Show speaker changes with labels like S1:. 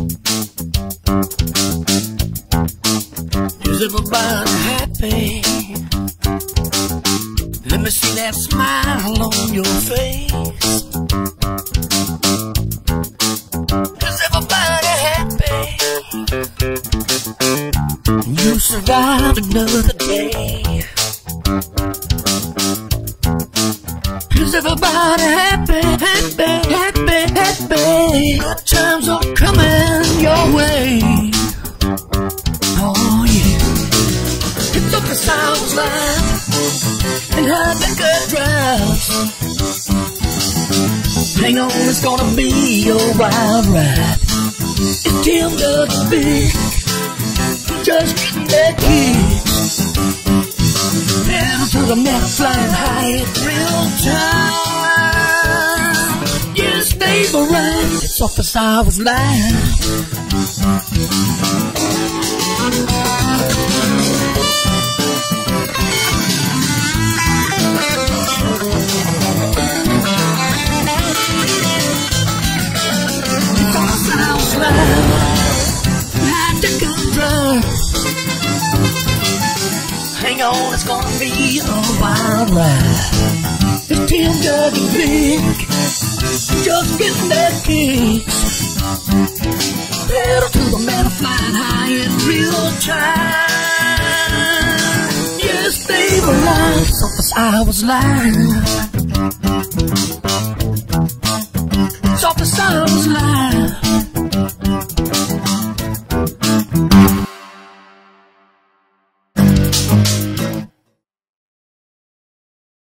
S1: Is everybody happy? Let me see that smile on your face. Is everybody happy? You survived another day. Is everybody happy, happy, happy, happy? Good times are coming took hours line and had the drives. Hang on, it's gonna be your wild ride. It's Tim Doug Vic, just that kicks. Pedal to the metal, flying high in real time. Yeah, stable ride. It's off as I was lying. At the counter. Hang on, it's gonna be a wild ride. It's Tim Doug and Vic. Just getting their kicks. Pedal to the metal, flying high in real time. Yes, they were lying, so was I was lying. Soft as I was lying. Thank